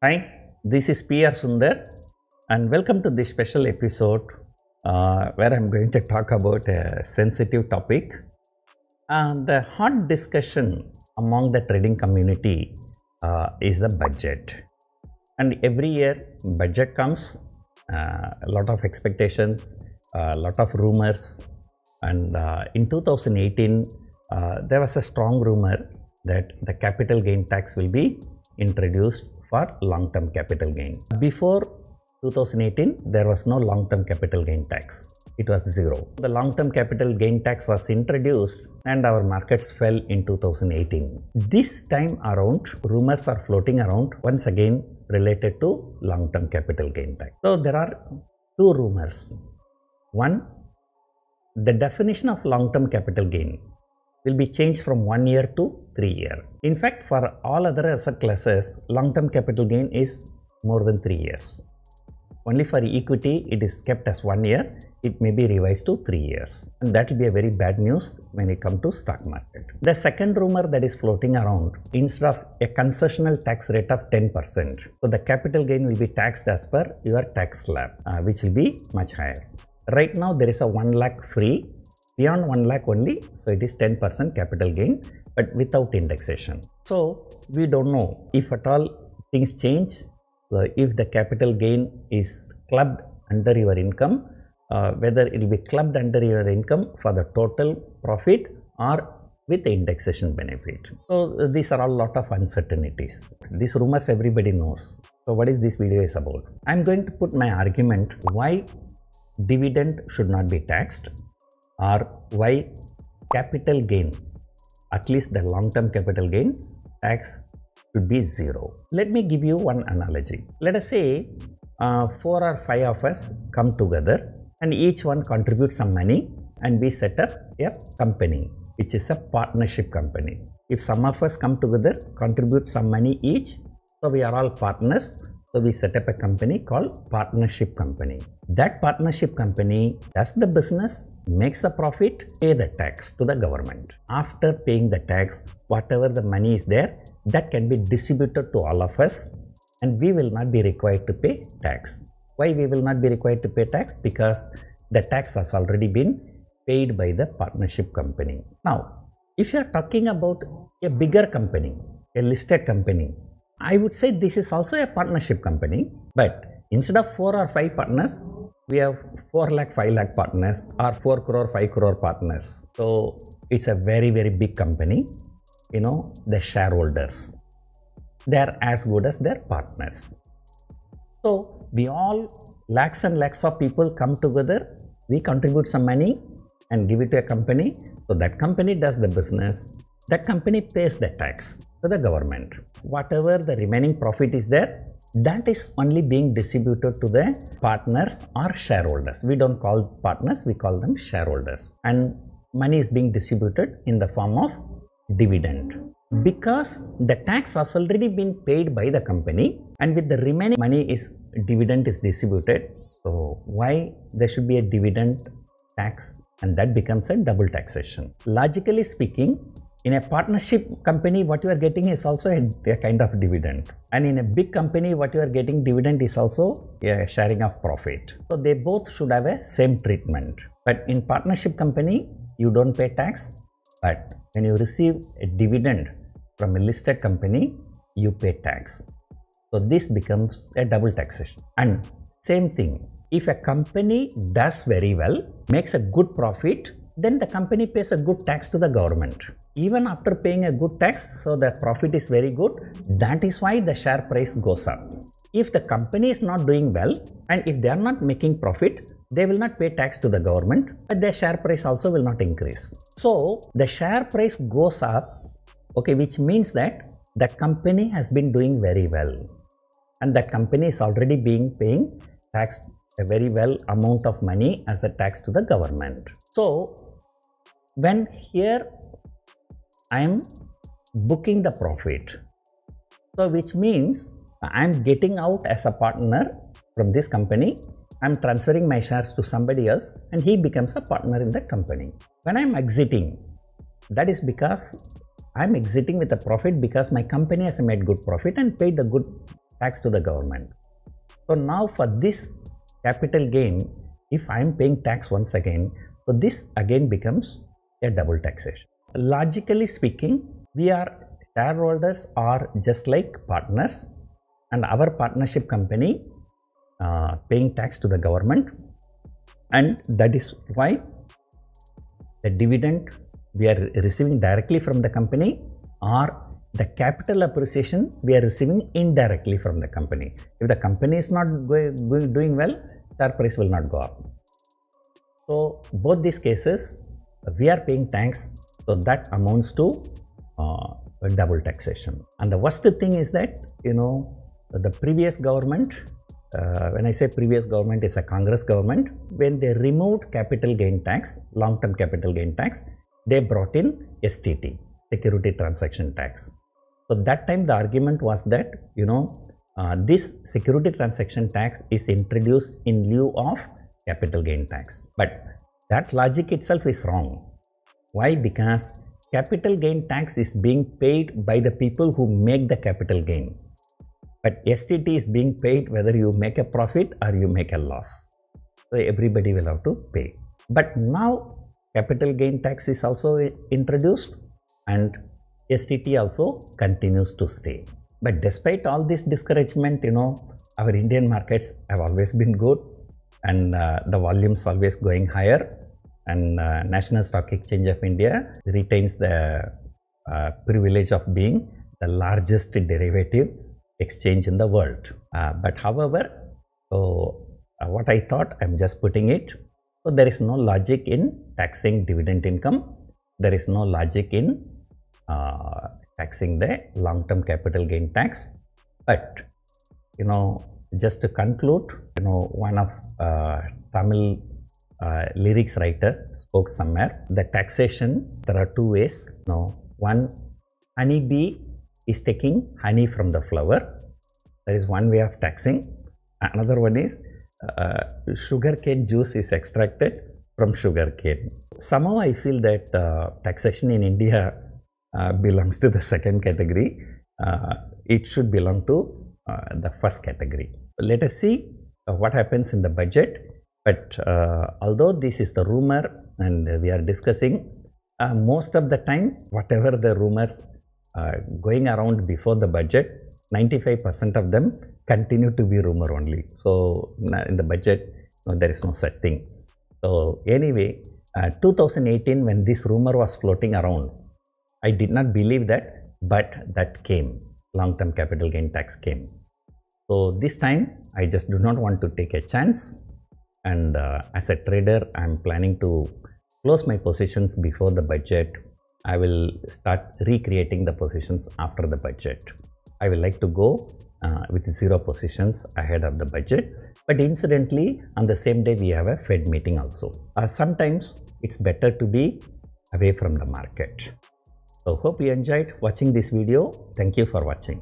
Hi, this is PR Sundar, and welcome to this special episode uh, where I'm going to talk about a sensitive topic. And the hot discussion among the trading community uh, is the budget. And every year, budget comes, uh, a lot of expectations, a lot of rumors. And uh, in 2018, uh, there was a strong rumor that the capital gain tax will be introduced for long term capital gain. Before 2018, there was no long term capital gain tax. It was zero. The long term capital gain tax was introduced and our markets fell in 2018. This time around, rumors are floating around once again related to long term capital gain tax. So there are two rumors. One, the definition of long term capital gain will be changed from one year to three year. In fact, for all other asset classes, long term capital gain is more than three years. Only for equity, it is kept as one year. It may be revised to three years. And that will be a very bad news when it comes to stock market. The second rumor that is floating around, instead of a concessional tax rate of 10%, so the capital gain will be taxed as per your tax slab, uh, which will be much higher. Right now, there is a 1 lakh free beyond 1 lakh only so it is 10% capital gain but without indexation. So we don't know if at all things change. Uh, if the capital gain is clubbed under your income uh, whether it will be clubbed under your income for the total profit or with indexation benefit. So these are all lot of uncertainties. These rumors everybody knows. So what is this video is about? I'm going to put my argument why dividend should not be taxed or why capital gain, at least the long term capital gain tax should be zero. Let me give you one analogy. Let us say uh, four or five of us come together and each one contributes some money and we set up a company which is a partnership company. If some of us come together, contribute some money each, so we are all partners so we set up a company called partnership company. That partnership company does the business, makes the profit, pay the tax to the government. After paying the tax, whatever the money is there, that can be distributed to all of us and we will not be required to pay tax. Why we will not be required to pay tax? Because the tax has already been paid by the partnership company. Now, if you are talking about a bigger company, a listed company, I would say this is also a partnership company, but instead of 4 or 5 partners, we have 4 lakh, 5 lakh partners or 4 crore, 5 crore partners. So it's a very, very big company. You know, the shareholders, they are as good as their partners. So we all, lakhs and lakhs of people come together, we contribute some money and give it to a company. So that company does the business, that company pays the tax to the government. Whatever the remaining profit is there, that is only being distributed to the partners or shareholders. We don't call partners, we call them shareholders. And money is being distributed in the form of dividend. Because the tax has already been paid by the company and with the remaining money is dividend is distributed. So why there should be a dividend tax and that becomes a double taxation. Logically speaking, in a partnership company what you are getting is also a, a, kind of dividend. And in a big company what you are getting dividend is also a sharing of profit. So they both should have a same treatment. But in partnership company you don't pay tax. But when you receive a dividend from a listed company you pay tax. So this becomes a double taxation. And same thing if a company does very well makes a good profit then the company pays a good tax to the government. Even after paying a good tax, so the profit is very good, that is why the share price goes up. If the company is not doing well and if they are not making profit, they will not pay tax to the government, but their share price also will not increase. So the share price goes up, okay, which means that the company has been doing very well and that company is already being paying tax a very well amount of money as a tax to the government. So when here I am booking the profit. So which means I am getting out as a partner from this company. I am transferring my shares to somebody else and he becomes a partner in the company. When I am exiting, that is because I am exiting with a profit because my company has made good profit and paid the good tax to the government. So now for this capital gain, if I am paying tax once again, so this again becomes a double taxation. Logically speaking, we are shareholders are just like partners and our partnership company uh, paying tax to the government and that is why the dividend we are receiving directly from the company or the capital appreciation we are receiving indirectly from the company. If the company is not doing well, share price will not go up. So both these cases we are paying tax so that amounts to uh, double taxation. And the worst thing is that you know the previous government uh, when I say previous government is a Congress government, when they removed capital gain tax, long term capital gain tax, they brought in STT, security transaction tax. So that time the argument was that, you know, uh, this security transaction tax is introduced in lieu of capital gain tax. But that logic itself is wrong. Why? Because capital gain tax is being paid by the people who make the capital gain but STT is being paid whether you make a profit or you make a loss. So everybody will have to pay. But now capital gain tax is also introduced and STT also continues to stay. But despite all this discouragement, you know, our Indian markets have always been good and uh, the volumes always going higher and uh, National Stock Exchange of India retains the uh, privilege of being the largest derivative exchange in the world. Uh, but however, so uh, what I thought, I'm just putting it. So there is no logic in taxing dividend income. There is no logic in uh, taxing the long-term capital gain tax. But you know, just to conclude, you know, one of uh, Tamil uh, lyrics writer spoke somewhere. The taxation, there are two ways. No, one, honeybee is taking honey from the flower. That is one way of taxing. Another one is uh, sugar cane juice is extracted from sugar cane. Somehow I feel that uh, taxation in India uh, belongs to the second category. Uh, it should belong to uh, the first category. Let us see uh, what happens in the budget. But although this is the rumor and we are discussing, most of the time, whatever the rumors uh, going around before the budget, 95% of them continue to be rumor only. So in the budget, no, there is no such thing. So anyway, uh, 2018 when this rumor was floating around, I did not believe that, but that came. Long-term capital gain tax came. So this time, I just do not want to take a chance. And uh, as a trader, I'm planning to close my positions before the budget I will start recreating the positions after the budget. I will like to go uh, with zero positions ahead of the budget. But incidentally, on the same day, we have a Fed meeting also. Uh, sometimes it's better to be away from the market. So hope you enjoyed watching this video. Thank you for watching.